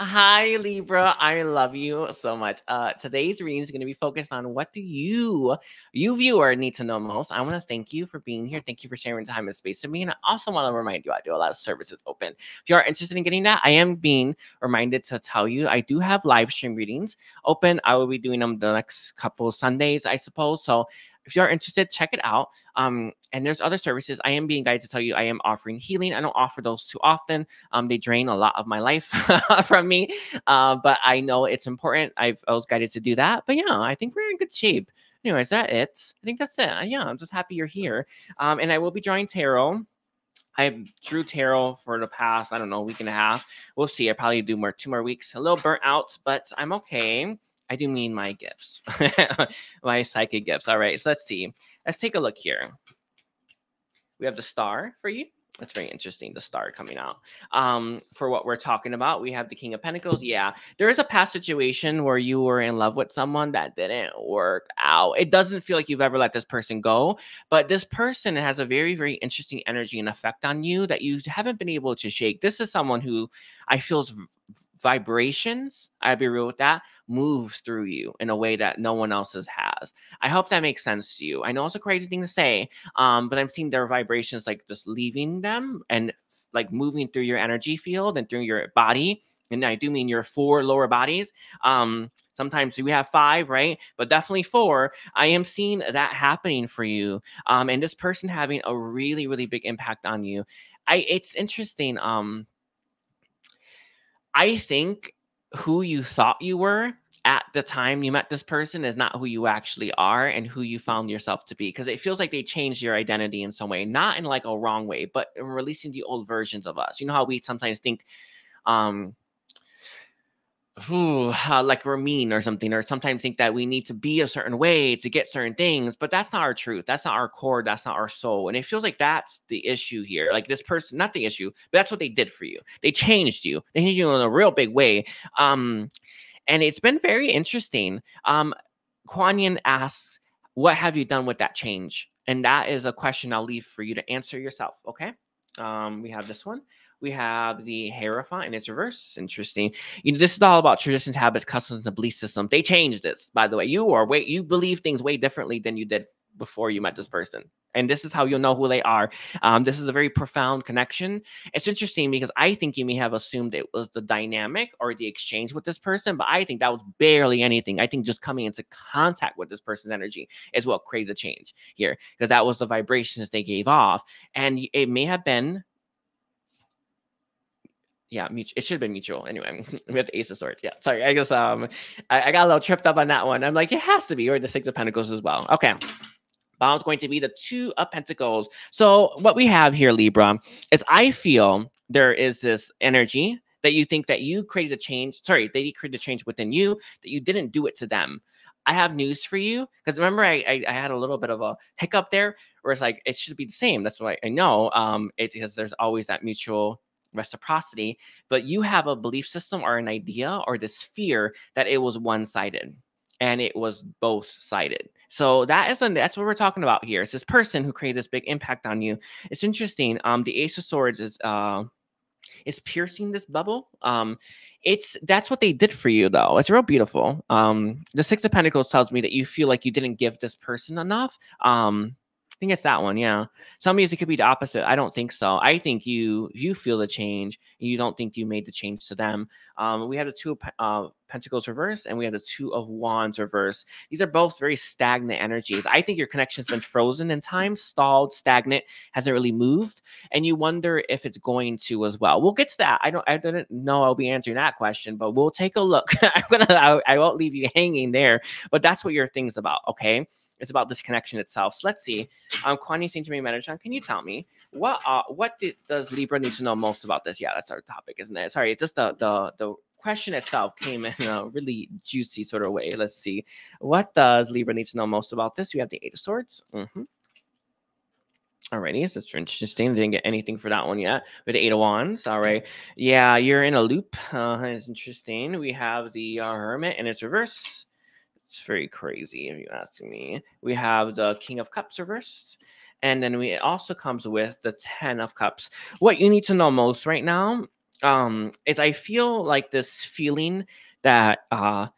Hi, Libra. I love you so much. Uh, today's reading is going to be focused on what do you, you viewer, need to know most. I want to thank you for being here. Thank you for sharing time and space with me. And I also want to remind you, I do a lot of services open. If you are interested in getting that, I am being reminded to tell you I do have live stream readings open. I will be doing them the next couple Sundays, I suppose. So if you are interested, check it out. Um, and there's other services. I am being guided to tell you I am offering healing. I don't offer those too often. Um, they drain a lot of my life from me, uh, but I know it's important. I've, I was guided to do that. But yeah, I think we're in good shape. Anyway, is that it? I think that's it. Yeah, I'm just happy you're here. Um, and I will be drawing tarot. I drew tarot for the past, I don't know, week and a half. We'll see. I probably do more two more weeks. A little burnt out, but I'm okay. I do mean my gifts, my psychic gifts. All right, so let's see. Let's take a look here. We have the star for you. That's very interesting. The star coming out. Um, for what we're talking about, we have the King of Pentacles. Yeah, there is a past situation where you were in love with someone that didn't work out. It doesn't feel like you've ever let this person go, but this person has a very, very interesting energy and effect on you that you haven't been able to shake. This is someone who I feel vibrations, I'll be real with that, move through you in a way that no one else's has. I hope that makes sense to you. I know it's a crazy thing to say, um, but I'm seeing their vibrations like just leaving them and like moving through your energy field and through your body. And I do mean your four lower bodies. Um, sometimes we have five, right? But definitely four. I am seeing that happening for you. Um, and this person having a really, really big impact on you. I it's interesting. Um, I think who you thought you were at the time you met this person is not who you actually are and who you found yourself to be because it feels like they changed your identity in some way not in like a wrong way but in releasing the old versions of us. You know how we sometimes think um who uh, like we're mean or something, or sometimes think that we need to be a certain way to get certain things, but that's not our truth. That's not our core. That's not our soul. And it feels like that's the issue here. Like this person, not the issue, but that's what they did for you. They changed you. They changed you in a real big way. Um, and it's been very interesting. Um, Kuan Yin asks, "What have you done with that change?" And that is a question I'll leave for you to answer yourself. Okay. Um, we have this one. We have the Hierophant and its reverse. Interesting. You know, this is all about traditions, habits, customs, and belief systems. They changed this, by the way. You are way you believe things way differently than you did before you met this person. And this is how you'll know who they are. Um, this is a very profound connection. It's interesting because I think you may have assumed it was the dynamic or the exchange with this person, but I think that was barely anything. I think just coming into contact with this person's energy is what created the change here because that was the vibrations they gave off. And it may have been yeah, mutual. It should have been mutual. Anyway, we have the Ace of Swords. Yeah, sorry. I guess um, I, I, got a little tripped up on that one. I'm like, it has to be, or the Six of Pentacles as well. Okay. Bottom's going to be the Two of Pentacles. So what we have here, Libra, is I feel there is this energy that you think that you created a change. Sorry, they created a change within you that you didn't do it to them. I have news for you because remember I, I, I had a little bit of a hiccup there where it's like it should be the same. That's why I know um it's because there's always that mutual reciprocity, but you have a belief system or an idea or this fear that it was one sided and it was both sided. So that is that's what we're talking about here. It's this person who created this big impact on you. It's interesting. Um, the Ace of Swords is uh is piercing this bubble. Um, it's that's what they did for you though. It's real beautiful. Um, the Six of Pentacles tells me that you feel like you didn't give this person enough. Um, think it's that one. Yeah. Some music could be the opposite. I don't think so. I think you you feel the change. And you don't think you made the change to them. Um, we have the two of uh, pentacles reverse and we have the two of wands reverse. These are both very stagnant energies. I think your connection has been frozen in time, stalled, stagnant, hasn't really moved, and you wonder if it's going to as well. We'll get to that. I don't. I didn't know I'll be answering that question, but we'll take a look. I'm gonna. I, I won't leave you hanging there. But that's what your thing's about. Okay. It's about this connection itself. So let's see. Um, Kuan Yin to me, Metatron, can you tell me what uh what did, does Libra need to know most about this? Yeah, that's our topic, isn't it? Sorry, it's just the the the question itself came in a really juicy sort of way. Let's see. What does Libra need to know most about this? We have the Eight of Swords. Mm-hmm. Alrighty, so that's interesting. They Didn't get anything for that one yet. With Eight of Wands. All right. Yeah, you're in a loop. Uh, it's interesting. We have the uh, Hermit and its reverse. It's very crazy if you ask me. We have the King of Cups reversed. And then we it also comes with the 10 of Cups. What you need to know most right now um, is I feel like this feeling that uh,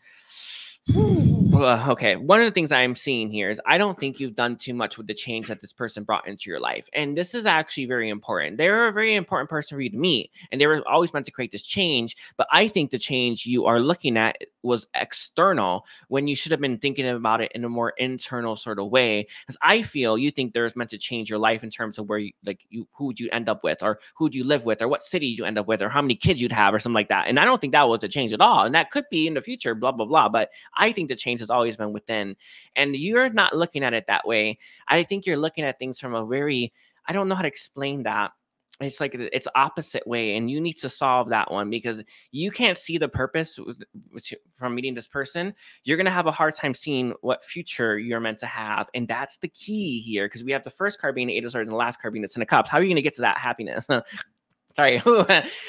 Uh, okay, one of the things I'm seeing here is I don't think you've done too much with the change that this person brought into your life. And this is actually very important. They're a very important person for you to meet, and they were always meant to create this change. But I think the change you are looking at was external when you should have been thinking about it in a more internal sort of way. Because I feel you think there's meant to change your life in terms of where you like you who would you end up with, or who would you live with, or what cities you end up with, or how many kids you'd have, or something like that. And I don't think that was a change at all. And that could be in the future, blah blah blah. But I think the change has always been within. And you're not looking at it that way. I think you're looking at things from a very, I don't know how to explain that. It's like it's opposite way and you need to solve that one because you can't see the purpose from meeting this person. You're going to have a hard time seeing what future you're meant to have and that's the key here because we have the first card being the eight of swords and the last card being the ten of cups. How are you going to get to that happiness? Sorry.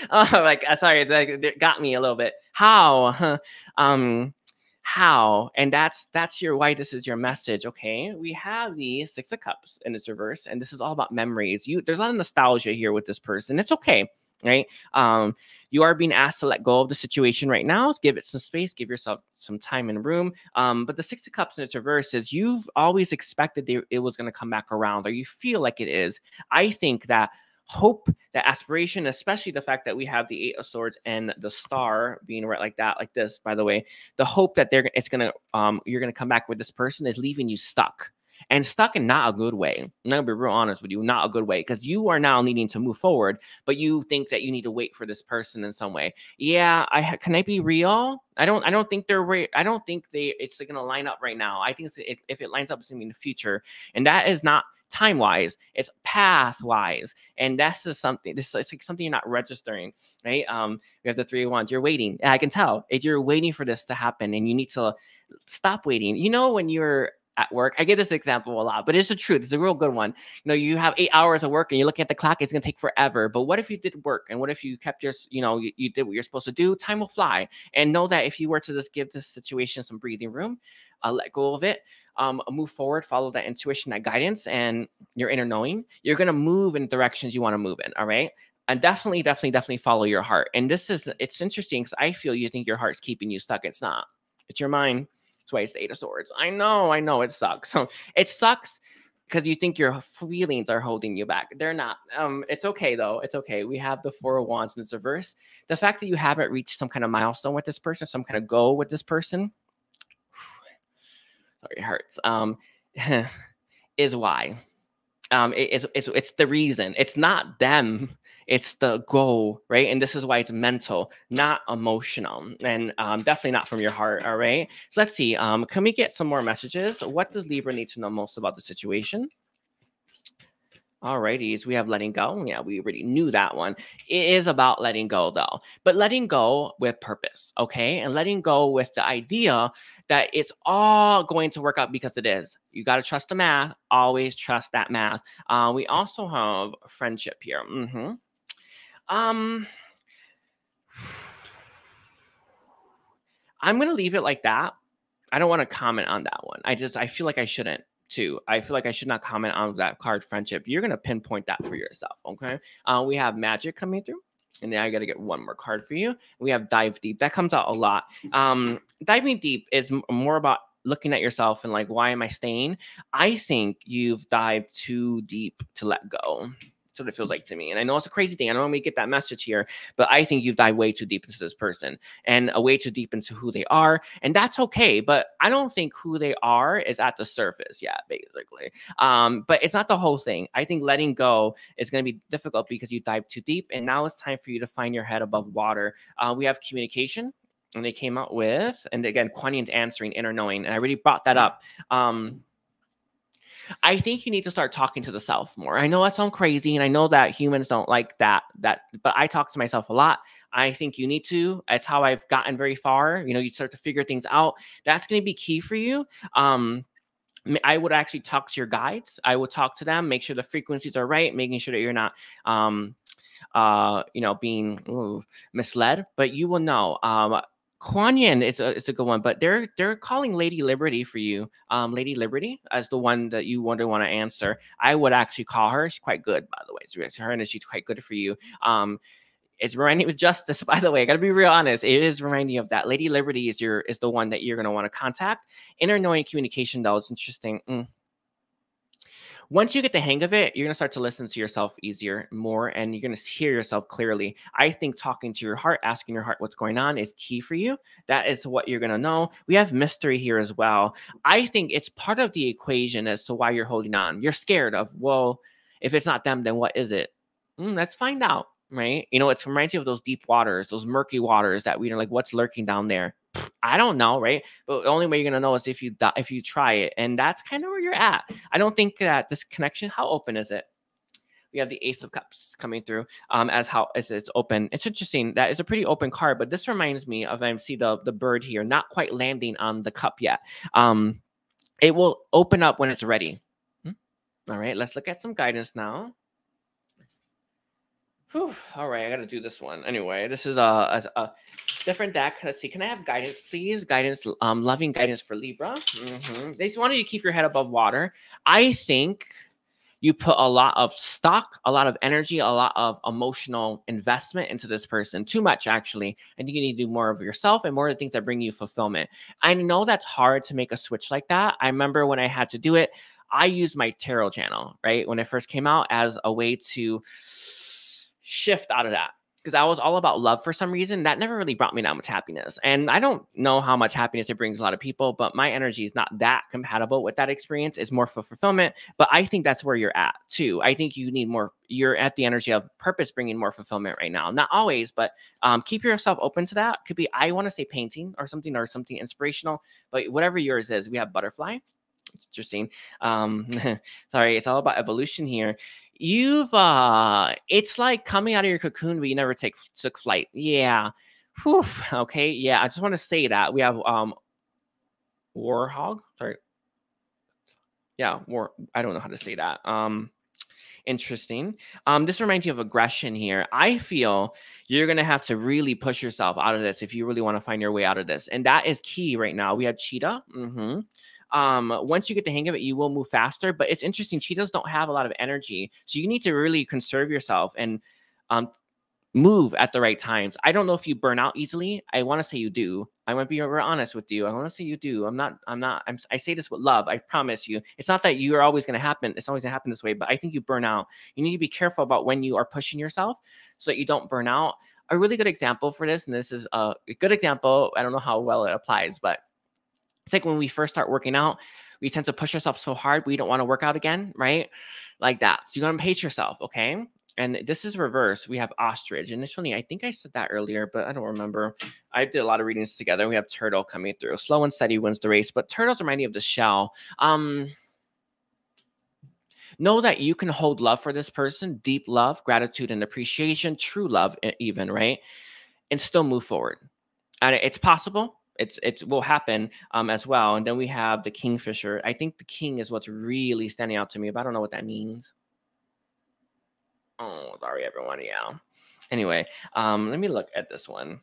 Oh like uh, sorry it got me a little bit. How? Um how and that's that's your why this is your message okay? We have the six of cups in this reverse and this is all about memories. You there's a lot of nostalgia here with this person. It's okay right? Um you are being asked to let go of the situation right now give it some space give yourself some time and room. Um but the six of cups in its reverse is you've always expected it was going to come back around or you feel like it is. I think that hope, that aspiration, especially the fact that we have the Eight of Swords and the Star being right like that, like this. By the way, the hope that they're it's gonna um you're gonna come back with this person is leaving you stuck and stuck in not a good way. I'm gonna be real honest with you, not a good way, because you are now needing to move forward, but you think that you need to wait for this person in some way. Yeah, I can I be real? I don't. I don't think they're. Re- I don't think they. It's gonna line up right now. I think it, if it lines up, it's gonna be in the future, and that is not time wise. It's path wise, and that's just something. This is like something you're not registering, right? Um, you have the three wands. You're waiting. I can tell. If you're waiting for this to happen, and you need to stop waiting. You know when you're at work. I get this example a lot, but it's the truth. It's a real good one. You know, you have eight hours of work and you're looking at the clock, it's gonna take forever. But what if you did work and what if you kept your, you know, you, you did what you're supposed to do? Time will fly. And know that if you were to just give this situation some breathing room, uh, let go of it, um, move forward, follow that intuition, that guidance, and your inner knowing, you're gonna move in directions you want to move in. All right and definitely, definitely, definitely follow your heart. And this is it's interesting because I feel you think your heart's keeping you stuck. It's not. It's your mind. It's the Eight of Swords. I know, I know it sucks. So it sucks because you think your feelings are holding you back. They're not. Um, it's okay though. It's okay. We have the Four of Wands in its reverse. The fact that you haven't reached some kind of milestone with this person, some kind of goal with this person, sorry, it hurts. Um, is why um, it, it's, it's it's the reason. It's not them. It's the goal, right? And this is why it's mental, not emotional, and um, definitely not from your heart. All right. So let's see. Um, can we get some more messages? What does Libra need to know most about the situation? Alrighties, we have letting go. Yeah, we already knew that one. It is about letting go, though, but letting go with purpose, okay? And letting go with the idea that it's all going to work out because it is. You got to trust the math. Always trust that math. Uh, we also have friendship here. Mm-hmm. Um, I'm gonna leave it like that. I don't want to comment on that one. I just I feel like I shouldn't too. I feel like I should not comment on that card friendship. You're gonna pinpoint that for yourself. Okay. Uh, we have magic coming through. And then I got to get one more card for you. We have dive deep. That comes out a lot. Um, diving deep is more about looking at yourself and like, why am I staying? I think you've dived too deep to let go. What it feels like to me. And I know it's a crazy thing. I don't want to get that message here, but I think you've dived way too deep into this person and a way too deep into who they are. And that's okay. But I don't think who they are is at the surface yet, basically. Um, but it's not the whole thing. I think letting go is going to be difficult because you dive too deep. And now it's time for you to find your head above water. Uh, we have communication and they came out with, and again, Kuan Yin's answering inner knowing. And I really brought that up. Um, I think you need to start talking to the self more. I know that sounds crazy, and I know that humans don't like that. That, but I talk to myself a lot. I think you need to. It's how I've gotten very far. You know, you start to figure things out. That's going to be key for you. Um, I would actually talk to your guides. I would talk to them, make sure the frequencies are right, making sure that you're not, um, uh, you know, being ooh, misled. But you will know. Um, Kuan Yin is a, is a good one, but they're they're calling Lady Liberty for you, um, Lady Liberty, as the one that you wonder want to answer. I would actually call her. She's quite good, by the way. So her and she's quite good for you. Um, it's reminding me of justice. By the way, I gotta be real honest. It is reminding you of that. Lady Liberty is your is the one that you're gonna want to contact. Inner knowing communication, though, it's interesting. Mm once you get the hang of it, you're going to start to listen to yourself easier, more, and you're going to hear yourself clearly. I think talking to your heart, asking your heart what's going on is key for you. That is what you're going to know. We have mystery here as well. I think it's part of the equation as to why you're holding on. You're scared of, well, if it's not them, then what is it? Mm, let's find out right? You know, it reminds you of those deep waters, those murky waters that we are like, what's lurking down there? I don't know, right? But the only way you're gonna know is if you if you try it, and that's kind of where you're at. I don't think that this connection. How open is it? We have the Ace of Cups coming through um, as how as it's open. It's interesting. That is a pretty open card, but this reminds me of I see the the bird here, not quite landing on the cup yet. Um, it will open up when it's ready. Hmm? All right, let's look at some guidance now. Whew. All right, I got to do this one anyway. This is a, a, a, different deck. Let's see. Can I have guidance, please? Guidance, um, loving guidance for Libra. Mm-hmm. They just wanted you to keep your head above water. I think you put a lot of stock, a lot of energy, a lot of emotional investment into this person. Too much, actually. I think you need to do more of yourself and more of the things that bring you fulfillment. I know that's hard to make a switch like that. I remember when I had to do it. I used my tarot channel right when it first came out as a way to shift out of that because I was all about love for some reason. That never really brought me that much happiness. And I don't know how much happiness it brings a lot of people, but my energy is not that compatible with that experience. It's more for fulfillment. But I think that's where you're at too. I think you need more, you're at the energy of purpose bringing more fulfillment right now. Not always, but um, keep yourself open to that. Could be, I want to say painting or something or something inspirational, but whatever yours is, we have butterfly. It's interesting. Um, sorry, it's all about evolution here you've uh it's like coming out of your cocoon but you never take took flight. Yeah. Whew. okay. Yeah i just want to say that we have um warhog? Sorry. Yeah war i don't know how to say that. Um interesting. Um this reminds you of aggression here. I feel you're gonna have to really push yourself out of this if you really want to find your way out of this and that is key right now. We have cheetah. Mm-hmm um, once you get the hang of it, you will move faster. But it's interesting, cheetahs don't have a lot of energy. So you need to really conserve yourself and um, move at the right times. I don't know if you burn out easily. I want to say you do. I want to be honest with you. I want to say you do. I'm not, I'm not, I'm, I say this with love. I promise you. It's not that you are always going to happen. It's always going to happen this way, but I think you burn out. You need to be careful about when you are pushing yourself so that you don't burn out. A really good example for this, and this is a good example. I don't know how well it applies, but it's like when we first start working out, we tend to push ourselves so hard we don't want to work out again, right? Like that. So you're gonna pace yourself, okay? And this is reverse. We have ostrich. And it's funny, I think I said that earlier, but I don't remember. I did a lot of readings together. We have turtle coming through. Slow and steady wins the race, but turtles remind me of the shell. Um, know that you can hold love for this person, deep love, gratitude, and appreciation, true love, even, right? And still move forward. And it's possible it's it will happen um, as well. And then we have the kingfisher. I think the king is what's really standing out to me, but I don't know what that means. Oh, sorry, everyone. Yeah. Anyway, um, let me look at this one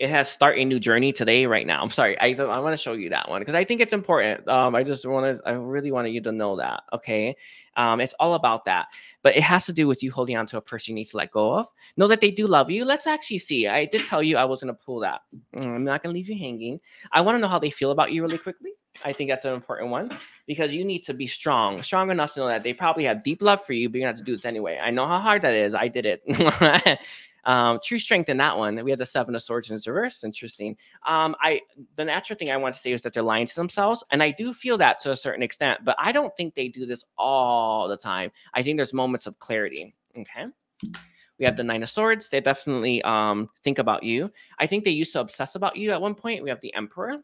it has start a new journey today right now. I'm sorry i, I want to show you that one because i think it's important. Um i just want to i really wanted you to know that okay? Um it's all about that. But it has to do with you holding on to a person you need to let go of. Know that they do love you. Let's actually see. I did tell you i was going to pull that. Mm, i'm not going to leave you hanging. I want to know how they feel about you really quickly. I think that's an important one because you need to be strong, strong enough to know that they probably have deep love for you, but you have to do this anyway. I know how hard that is. I did it. Um, true strength in that one. We had the seven of swords in its reverse. Interesting. Um, I the natural thing I want to say is that they're lying to themselves, and I do feel that to a certain extent, but I don't think they do this all the time. I think there's moments of clarity. Okay. We have the Nine of Swords. They definitely um, think about you. I think they used to obsess about you at one point. We have the Emperor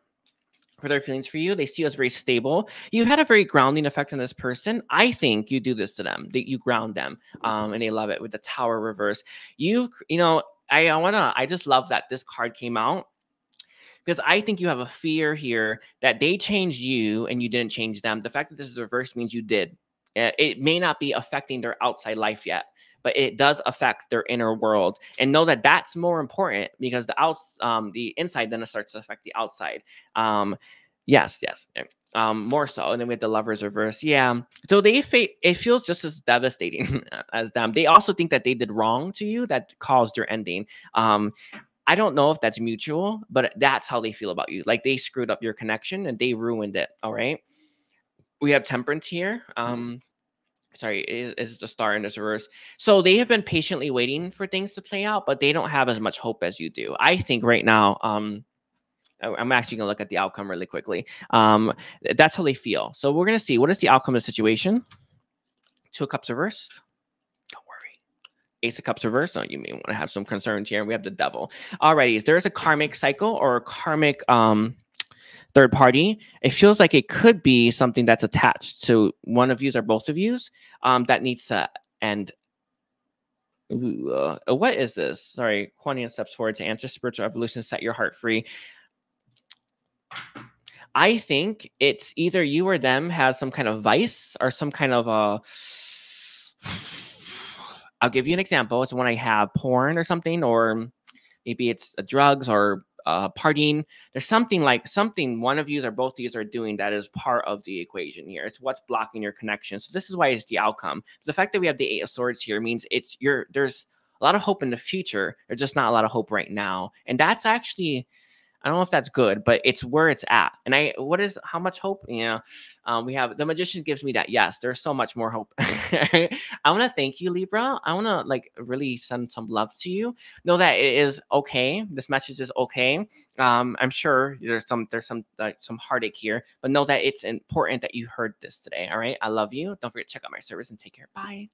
for their feelings for you. They see you as very stable. You've had a very grounding effect on this person. I think you do this to them, that you ground them, um, and they love it with the tower reverse. You've, you know, I, I wanna, I just love that this card came out because I think you have a fear here that they changed you and you didn't change them. The fact that this is reversed means you did. It may not be affecting their outside life yet, but it does affect their inner world. And know that that's more important because the outs, um, the inside then it starts to affect the outside. Um, yes, yes. um, more so. And then we have the lovers reverse. Yeah. So they fa- it feels just as devastating as them. They also think that they did wrong to you that caused your ending. Um, I don't know if that's mutual, but that's how they feel about you. Like they screwed up your connection and they ruined it. All right. We have temperance here. Um, sorry, is, is the star in this reverse. So they have been patiently waiting for things to play out, but they don't have as much hope as you do. I think right now, um, I'm actually going to look at the outcome really quickly. Um, that's how they feel. So we're going to see what is the outcome of the situation. Two of Cups reversed. Don't worry. Ace of Cups reversed. So you may want to have some concerns here. We have the Devil. Alrighty, is there is a karmic cycle or a karmic um, third party. It feels like it could be something that's attached to one of yous or both of yous um, that needs to end uh, what is this? Sorry, Kuan Yin steps forward to answer spiritual evolution, set your heart free. I think it's either you or them has some kind of vice or some kind of a. I'll give you an example. It's when I have porn or something, or maybe it's drugs or uh, partying. There's something like something one of you or both of you are doing that is part of the equation here. It's what's blocking your connection. So this is why it's the outcome. The fact that we have the eight of swords here means it's your there's a lot of hope in the future. There's just not a lot of hope right now, and that's actually I don't know if that's good, but it's where it's at. And I, what is, how much hope? Yeah. Um, we have, the magician gives me that. Yes, there's so much more hope. I want to thank you, Libra. I want to like really send some love to you. Know that it is okay. This message is okay. Um, I'm sure there's some, there's some, like some heartache here, but know that it's important that you heard this today. All right. I love you. Don't forget to check out my service and take care. Bye.